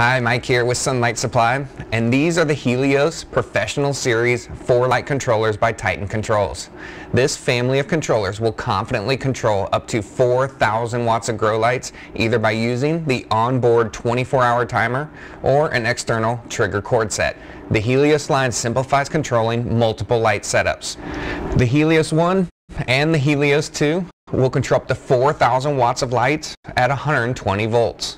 Hi, Mike here with Sunlight Supply, and these are the Helios Professional Series 4 light controllers by Titan Controls. This family of controllers will confidently control up to 4,000 watts of grow lights either by using the onboard 24-hour timer or an external trigger cord set. The Helios line simplifies controlling multiple light setups. The Helios 1 and the Helios 2 will control up to 4,000 watts of lights at 120 volts.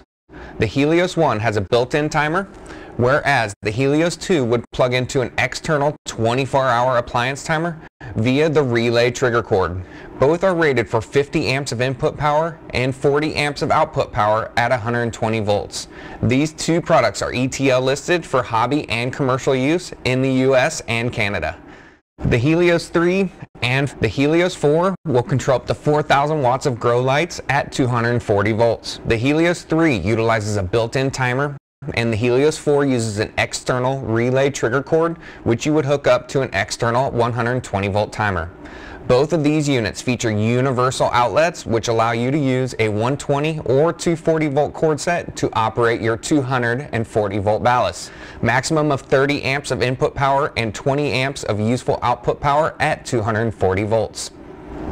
The Helios 1 has a built-in timer, whereas the Helios 2 would plug into an external 24-hour appliance timer via the relay trigger cord. Both are rated for 50 amps of input power and 40 amps of output power at 120 volts. These two products are ETL listed for hobby and commercial use in the US and Canada. The Helios 3 and the Helios 4 will control up to 4,000 watts of grow lights at 240 volts. The Helios 3 utilizes a built-in timer and the Helios 4 uses an external relay trigger cord which you would hook up to an external 120 volt timer. Both of these units feature universal outlets which allow you to use a 120 or 240 volt cord set to operate your 240 volt ballast. Maximum of 30 amps of input power and 20 amps of useful output power at 240 volts.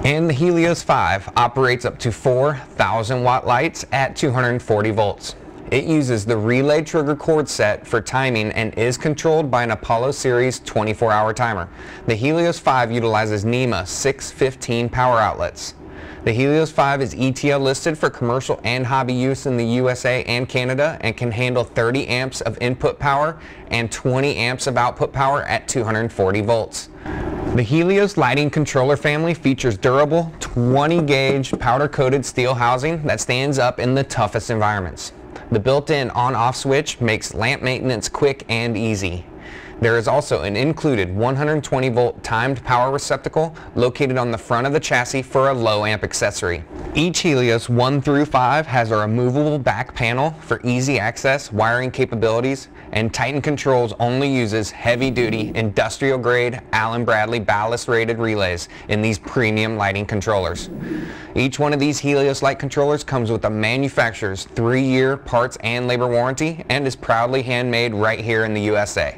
And the Helios 5 operates up to 4,000 watt lights at 240 volts. It uses the relay trigger cord set for timing and is controlled by an Apollo Series 24-hour timer. The Helios 5 utilizes NEMA 615 power outlets. The Helios 5 is ETL listed for commercial and hobby use in the USA and Canada and can handle 30 amps of input power and 20 amps of output power at 240 volts. The Helios lighting controller family features durable 20 gauge powder coated steel housing that stands up in the toughest environments. The built-in on-off switch makes lamp maintenance quick and easy. There is also an included 120 volt timed power receptacle located on the front of the chassis for a low amp accessory. Each Helios 1 through 5 has a removable back panel for easy access wiring capabilities and Titan Controls only uses heavy duty industrial grade Allen Bradley ballast rated relays in these premium lighting controllers. Each one of these Helios light controllers comes with a manufacturer's three year parts and labor warranty and is proudly handmade right here in the USA.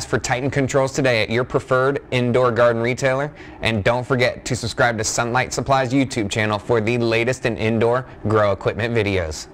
Ask for Titan Controls today at your preferred indoor garden retailer. And don't forget to subscribe to Sunlight Supply's YouTube channel for the latest in indoor grow equipment videos.